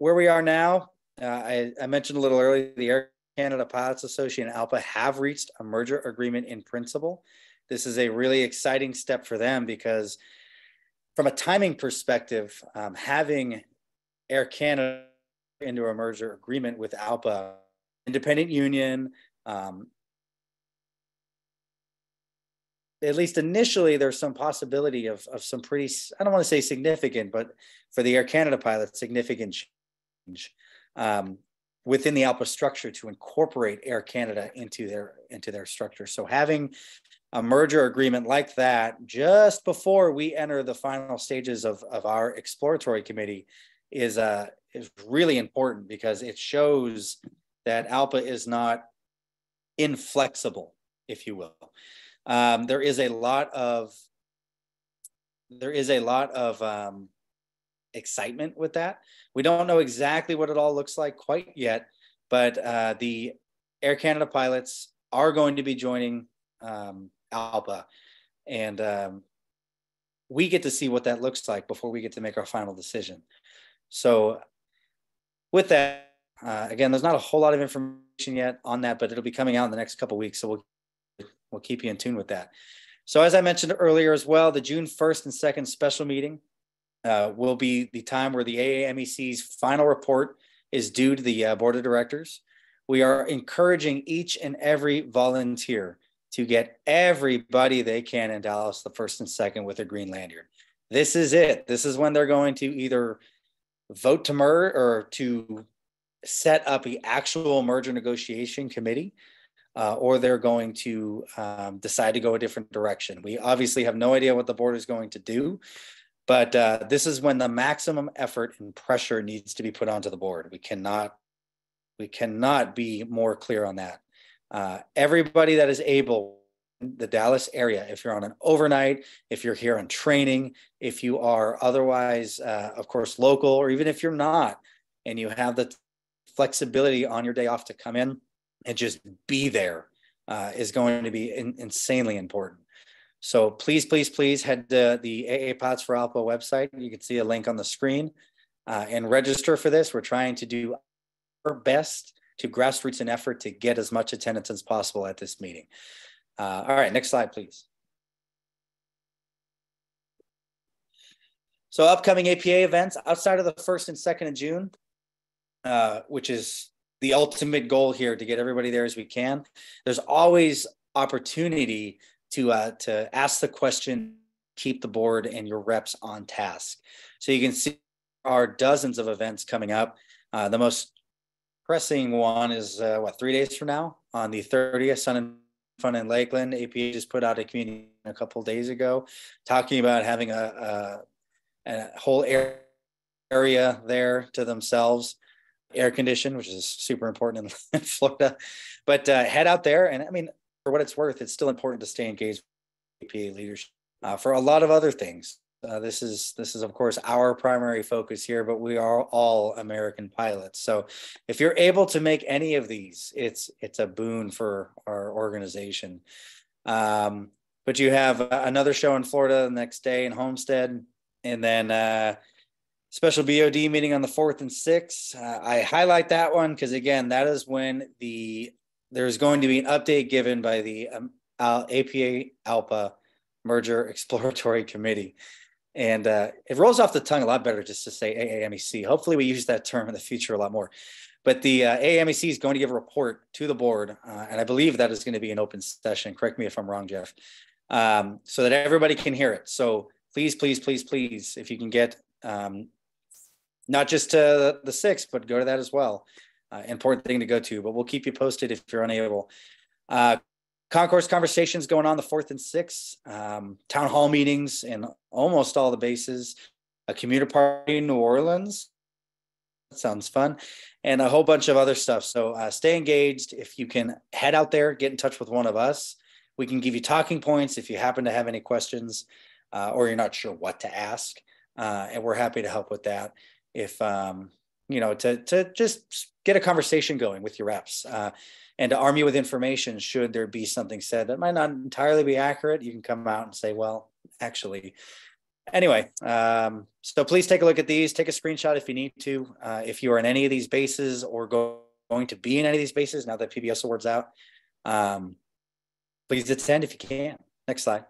where we are now, uh, I, I, mentioned a little earlier, the Air Canada Pilots Association and ALPA have reached a merger agreement in principle. This is a really exciting step for them because from a timing perspective, um, having Air Canada into a merger agreement with ALPA, independent union, um, at least initially, there's some possibility of, of some pretty, I don't want to say significant, but for the Air Canada pilots significant um, within the ALPA structure to incorporate Air Canada into their into their structure. So having a merger agreement like that just before we enter the final stages of, of our exploratory committee is uh, is really important because it shows that ALPA is not inflexible, if you will. Um, there is a lot of there is a lot of um, excitement with that. We don't know exactly what it all looks like quite yet, but uh, the Air Canada pilots are going to be joining um, ALPA, and um, we get to see what that looks like before we get to make our final decision. So, with that, uh, again, there's not a whole lot of information yet on that, but it'll be coming out in the next couple weeks. So we'll we'll keep you in tune with that. So as I mentioned earlier as well, the June 1st and 2nd special meeting uh, will be the time where the AAMEC's final report is due to the uh, board of directors. We are encouraging each and every volunteer to get everybody they can in Dallas the first and second with a green lanyard. This is it. This is when they're going to either vote to merge or to set up the actual merger negotiation committee uh, or they're going to um, decide to go a different direction. We obviously have no idea what the board is going to do, but uh, this is when the maximum effort and pressure needs to be put onto the board. We cannot, we cannot be more clear on that. Uh, everybody that is able in the Dallas area, if you're on an overnight, if you're here on training, if you are otherwise, uh, of course, local, or even if you're not, and you have the flexibility on your day off to come in, and just be there uh, is going to be in, insanely important. So please, please, please head to the AA Pilots for ALPA website. You can see a link on the screen uh, and register for this. We're trying to do our best to grassroots an effort to get as much attendance as possible at this meeting. Uh, all right, next slide, please. So upcoming APA events outside of the first and second of June, uh, which is the ultimate goal here to get everybody there as we can. There's always opportunity to uh, to ask the question, keep the board and your reps on task. So you can see there are dozens of events coming up. Uh, the most pressing one is uh, what three days from now on the 30th, Sun and Fun in Lakeland. APA just put out a community a couple days ago, talking about having a, a, a whole area there to themselves air conditioned, which is super important in, Florida. But uh, head out there, and I mean, for what it's worth, it's still important to stay engaged with APA leadership uh, for a lot of other things. Uh, this is this is of course our primary focus here, but we are all American pilots. So if you're able to make any of these, it's it's a boon for our organization. Um, but you have another show in Florida the next day in Homestead, and then uh, special BOD meeting on the 4th and 6th. Uh, I highlight that one because, again, that is when the there's going to be an update given by the um, APA ALPA Merger Exploratory Committee. And uh, it rolls off the tongue a lot better just to say AAMEC. Hopefully, we use that term in the future a lot more. But the uh, AAMEC is going to give a report to the board, uh, and I believe that is going to be an open session. Correct me if I'm wrong, Jeff, um, so that everybody can hear it. So please, please, please, please, if you can get um, not just to the six, but go to that as well. Uh, important thing to go to, but we'll keep you posted if you're unable. Uh, concourse conversations going on the fourth and sixth, um, town hall meetings in almost all the bases, a commuter party in New Orleans. That sounds fun. And a whole bunch of other stuff. So uh, stay engaged. If you can head out there, get in touch with one of us. We can give you talking points if you happen to have any questions uh, or you're not sure what to ask. Uh, and we're happy to help with that if um, you know to to just get a conversation going with your reps uh, and to arm you with information should there be something said that might not entirely be accurate you can come out and say well actually anyway, um, so please take a look at these. Take a screenshot if you need to. Uh, if you are in any of these bases or go, going to be in any of these bases now that PBS awards out, um, please attend if you can. Next slide.